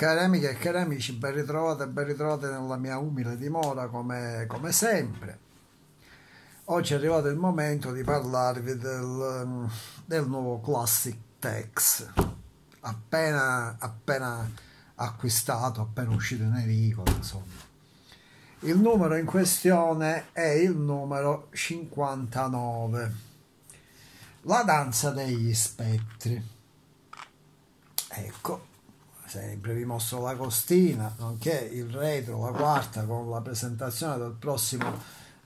Cari amiche e cari amici, ben ritrovate e ben ritrovate nella mia umile dimora come, come, sempre. Oggi è arrivato il momento di parlarvi del, del nuovo Classic Tex, appena, appena acquistato, appena uscito in edicola, insomma. Il numero in questione è il numero 59, La danza degli spettri. Ecco, sempre vi mostro la costina nonché il retro la quarta con la presentazione del prossimo,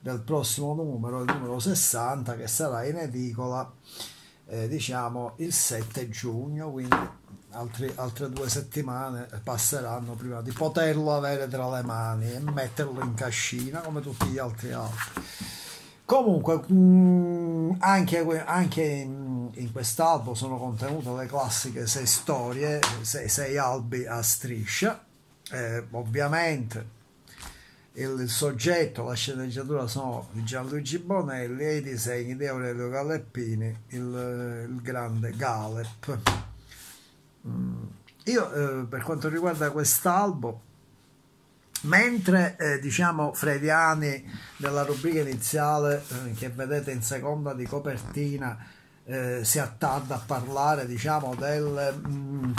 del prossimo numero il numero 60 che sarà in edicola eh, diciamo il 7 giugno quindi altri, altre due settimane passeranno prima di poterlo avere tra le mani e metterlo in cascina come tutti gli altri altri. Comunque, mm, anche, anche, in, quest'albo sono contenute le classiche sei storie, sei, sei albi a striscia. Eh, ovviamente il, soggetto, la sceneggiatura sono di Gianluigi Bonelli e i disegni di Aurelio Galleppini, il, il grande Galep. Mm. Io, eh, per quanto riguarda quest'albo, mentre eh, diciamo Frediani della rubrica iniziale eh, che vedete in seconda di copertina eh, si attarda a parlare diciamo del, mm,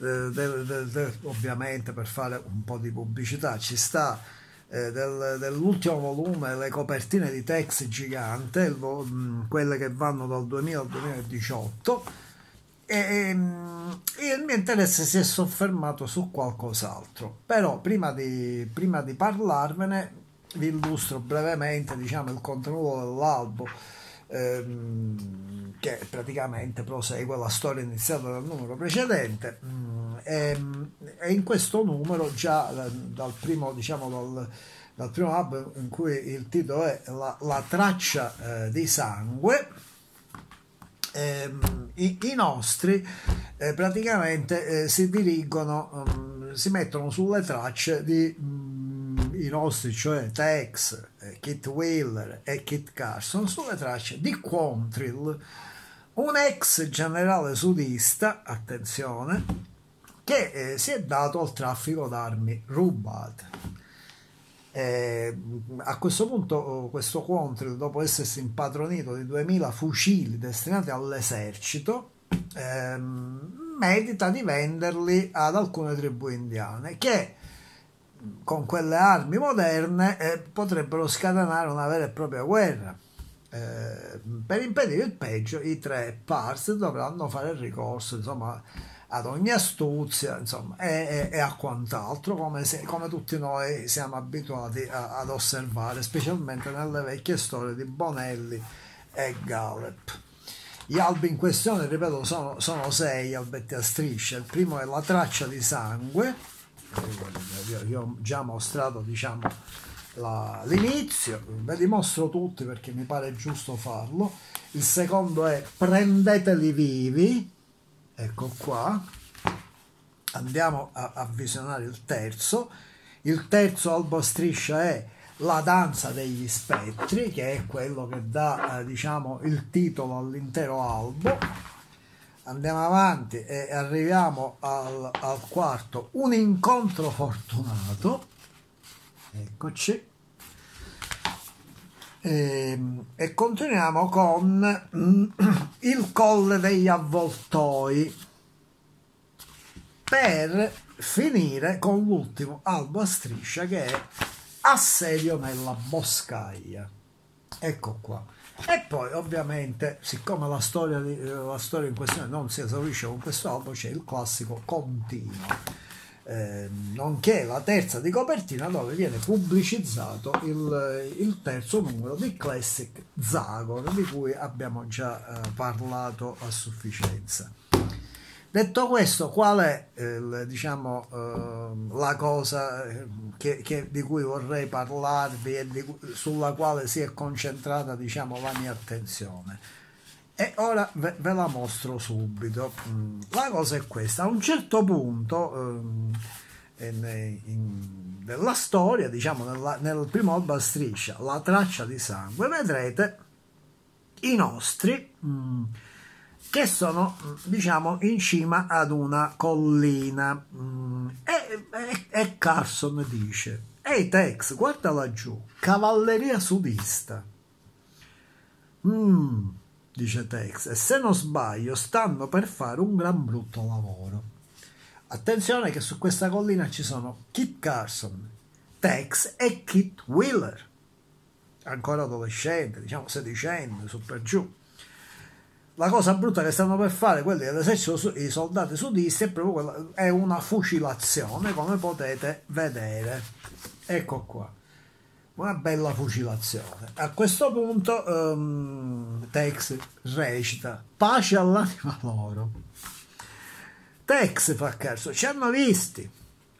eh, del, del, del, ovviamente per fare un po' di pubblicità ci sta eh, dell'ultimo volume le copertine di Tex gigante mh, mm, quelle che vanno dal 2000 al 2018 e, ehm, e, il mio interesse si è soffermato su qualcos'altro. Però prima di, prima di parlarvene vi illustro brevemente diciamo, il contenuto dell'albo ehm, che praticamente prosegue la storia iniziata dal numero precedente mm, e, ehm, e, in questo numero già dal primo diciamo dal, dal primo album in cui il titolo è La, la traccia eh, di sangue ehm, i, i, nostri eh, praticamente eh, si dirigono, um, si mettono sulle tracce di um, i nostri, cioè Tex, eh, Kit Wheeler e Kit Carson, sulle tracce di Quantrill, un ex generale sudista, attenzione, che eh, si è dato al traffico d'armi rubate eh, a questo punto oh, questo Quantrill, dopo essersi impadronito di 2000 fucili destinati all'esercito, eh, medita di venderli ad alcune tribù indiane che con quelle armi moderne eh, potrebbero scatenare una vera e propria guerra. Eh, per impedire il peggio, i tre Pars dovranno fare ricorso insomma, ad ogni astuzia insomma, e, e, e a quant'altro come, se, come, tutti noi siamo abituati a, ad osservare specialmente nelle vecchie storie di Bonelli e Gallup gli albi in questione ripeto sono, sono sei albetti a striscia il primo è la traccia di sangue vi ho già mostrato diciamo l'inizio ve li mostro tutti perché mi pare giusto farlo. Il secondo è prendeteli vivi ecco qua. Andiamo a, a visionare il terzo. Il terzo albo striscia è la danza degli spettri che è quello che dà eh, diciamo il titolo all'intero albo andiamo avanti e arriviamo al, al quarto. Un incontro fortunato. Eccoci. E, ehm, e continuiamo con il colle degli avvoltoi per finire con l'ultimo albo a striscia che è assedio nella boscaglia ecco qua e poi ovviamente siccome la storia, di, la storia in questione non si esaurisce con questo albo c'è il classico continuo eh, nonché la terza di copertina dove viene pubblicizzato il, il terzo numero di Classic Zagor di cui abbiamo già eh, parlato a sufficienza. Detto questo, qual è eh, diciamo, eh, la cosa che, che, di cui vorrei parlarvi e di, sulla quale si è concentrata diciamo, la mia attenzione? E ora ve, ve la mostro subito. Mm, la cosa è questa, a un certo punto um, in, in, della storia, diciamo nella, nel primo alba striscia, la traccia di sangue, vedrete i nostri um, che sono diciamo in cima ad una collina. Um, e, e, e Carson dice, ehi Tex, guarda laggiù, cavalleria sudista. Mm, dice Tex, e se non sbaglio stanno per fare un gran brutto lavoro. Attenzione che su questa collina ci sono Kit Carson, Tex e Kit Wheeler, ancora adolescente, diciamo sedicenne, su per giù. La cosa brutta che stanno per fare quelli dell'esercito, i soldati sudisti, è proprio quella, è una fucilazione, come potete vedere. Ecco qua una bella fucilazione. A questo punto um, Tex recita pace all'anima loro. Tex fa caso, ci hanno visti.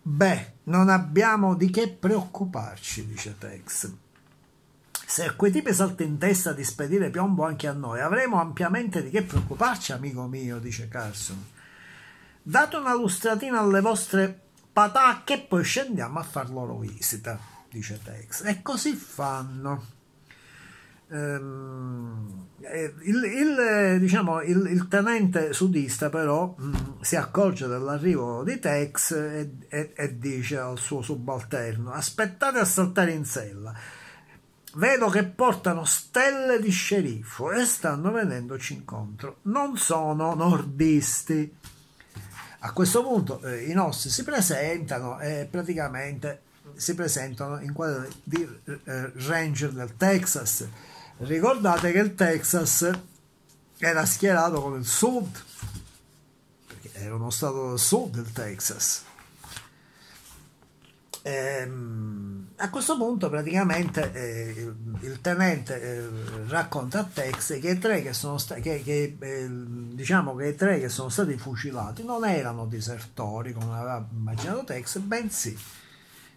Beh, non abbiamo di che preoccuparci, dice Tex. Se quei tipi salta in testa di spedire piombo anche a noi, avremo ampiamente di che preoccuparci, amico mio, dice Carson. Date una lustratina alle vostre patacche e poi scendiamo a far loro visita dice Tex. E così fanno. Um, il, il, diciamo, il, il, tenente sudista però mh, mm, si accorge dell'arrivo di Tex e, e, e, dice al suo subalterno aspettate a saltare in sella vedo che portano stelle di sceriffo e stanno venendoci incontro non sono nordisti a questo punto eh, i nostri si presentano e praticamente si presentano in quadro di eh, Ranger del Texas. Ricordate che il Texas era schierato con il sud, perché era uno stato del sud del Texas. Ehm, a questo punto praticamente eh, il tenente eh, racconta a Tex che i tre che sono stati che, che, eh, diciamo che tre che sono stati fucilati non erano disertori come aveva immaginato Tex bensì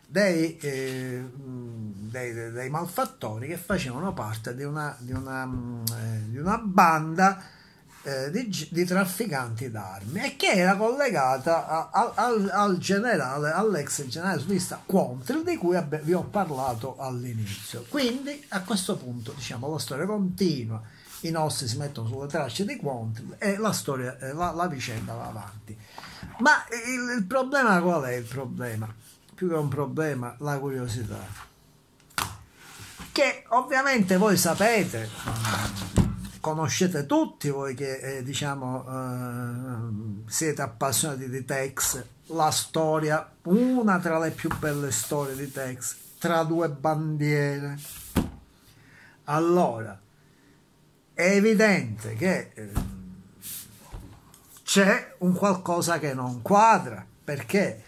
dei, eh, dei, dei, malfattori che facevano parte di una, di una, eh, di una banda eh, di, di, trafficanti d'armi e che era collegata a, a, al, al, generale, all'ex generale sudista Quantrill di cui abbe, vi ho parlato all'inizio. Quindi a questo punto diciamo la storia continua, i nostri si mettono sulle tracce di Quantrill e la storia, eh, la, la vicenda va avanti. Ma il, il problema qual è il problema? più che un problema la curiosità che ovviamente voi sapete conoscete tutti voi che eh, diciamo eh, siete appassionati di Tex la storia una tra le più belle storie di Tex tra due bandiere. Allora è evidente che eh, c'è un qualcosa che non quadra perché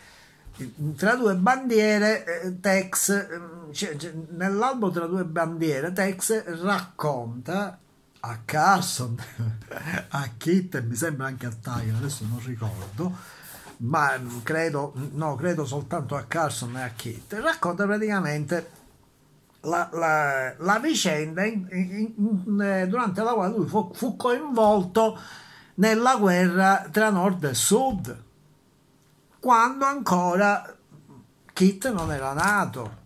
tra due bandiere eh, Tex cioè, cioè, nell'albo tra due bandiere Tex racconta a Carson a Kit e mi sembra anche a Tiger adesso non ricordo ma credo no credo soltanto a Carson e a Kit racconta praticamente la, la, la vicenda in, in, in, eh, durante la quale lui fu, fu coinvolto nella guerra tra nord e sud quando ancora Kit non era nato.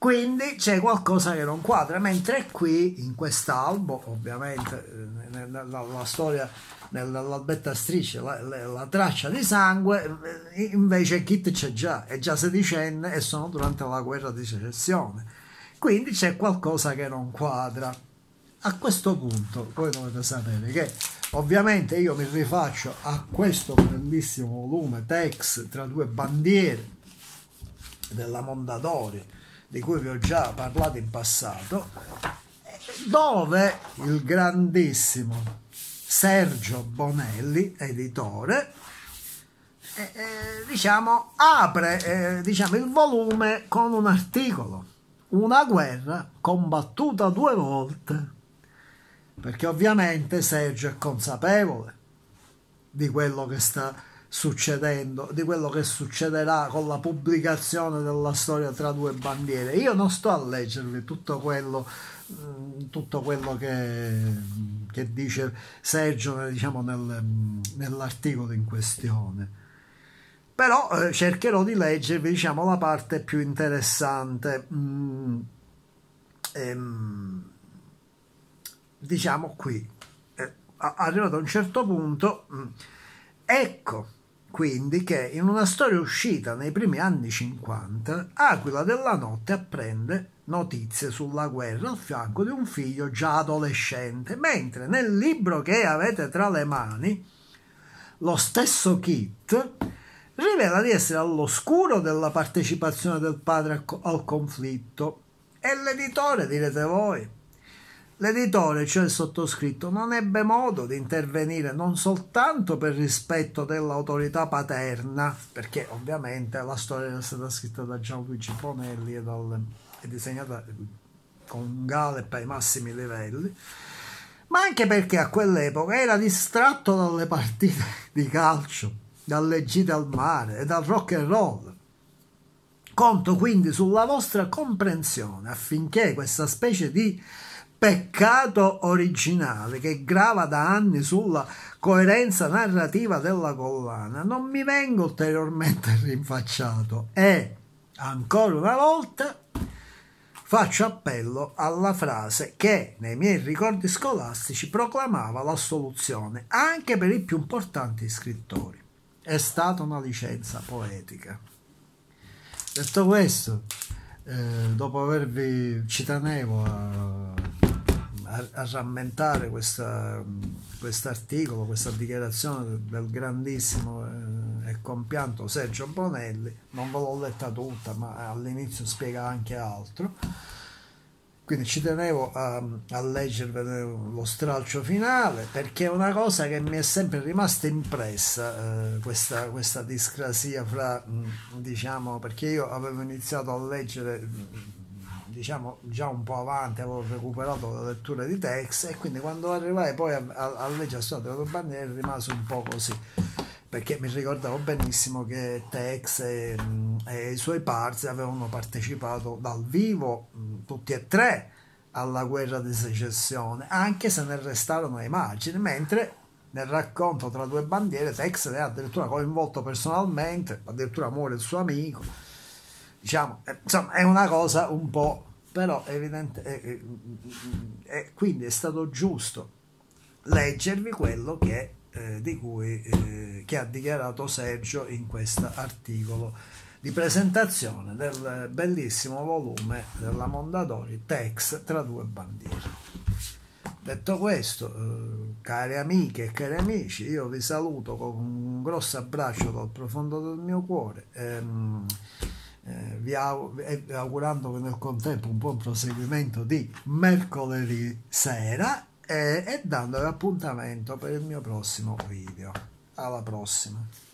Quindi c'è qualcosa che non quadra, mentre qui in quest'albo, ovviamente nella, la storia nell'albetta strisce, la, la, la, traccia di sangue, eh, invece Kit c'è già, è già sedicenne e sono durante la guerra di secessione. Quindi c'è qualcosa che non quadra. A questo punto voi dovete sapere che Ovviamente io mi rifaccio a questo bellissimo volume Tex tra due bandiere della Mondadori di cui vi ho già parlato in passato dove il grandissimo Sergio Bonelli, editore, eh, eh, diciamo, apre eh, diciamo, il volume con un articolo, una guerra combattuta due volte perché ovviamente Sergio è consapevole di quello che sta succedendo, di quello che succederà con la pubblicazione della storia tra due bandiere. Io non sto a leggervi tutto quello, mm, tutto quello che, che dice Sergio diciamo, nel, nell'articolo in questione, però eh, cercherò di leggervi diciamo, la parte più interessante. Mm, ehm, diciamo qui, eh, arrivato a un certo punto, mm, ecco quindi che in una storia uscita nei primi anni 50, Aquila della Notte apprende notizie sulla guerra al fianco di un figlio già adolescente, mentre nel libro che avete tra le mani, lo stesso Kit rivela di essere all'oscuro della partecipazione del padre al conflitto. E l'editore, direte voi, L'editore, cioè il sottoscritto, non ebbe modo di intervenire non soltanto per rispetto dell'autorità paterna, perché ovviamente la storia era stata scritta da Gianluigi Ponelli e, dal, e disegnata con Galep ai massimi livelli, ma anche perché a quell'epoca era distratto dalle partite di calcio, dalle gite al mare e dal rock and roll. Conto quindi sulla vostra comprensione affinché questa specie di peccato originale che grava da anni sulla coerenza narrativa della collana non mi vengo ulteriormente rinfacciato e ancora una volta faccio appello alla frase che nei miei ricordi scolastici proclamava la soluzione anche per i più importanti scrittori. È stata una licenza poetica. Detto questo, eh, dopo avervi ci a a, rammentare questo articolo, questa dichiarazione del grandissimo eh, e compianto Sergio Bonelli, non ve l'ho letta tutta, ma all'inizio spiega anche altro. Quindi ci tenevo a, a leggervi lo stralcio finale perché è una cosa che mi è sempre rimasta impressa, eh, questa, questa discrasia fra, diciamo, perché io avevo iniziato a leggere diciamo già un po' avanti avevo recuperato la lettura di Tex e quindi quando arrivai poi a, a, a leggere Storia delle bandiere rimase un po' così perché mi ricordavo benissimo che Tex e, e, i suoi parzi avevano partecipato dal vivo tutti e tre alla guerra di secessione anche se ne restarono immagini mentre nel racconto tra due bandiere Tex è addirittura coinvolto personalmente addirittura muore il suo amico diciamo insomma è una cosa un po' però evidente, eh, eh, quindi è stato giusto leggervi quello che, eh, di cui, eh, che ha dichiarato Sergio in questo articolo di presentazione del bellissimo volume della Mondadori Tex tra due bandiere. Detto questo, eh, cari amiche e cari amici, io vi saluto con un grosso abbraccio dal profondo del mio cuore. Ehm, eh, vi augurando nel contempo un buon proseguimento di mercoledì sera e, e dandovi appuntamento per il mio prossimo video. Alla prossima!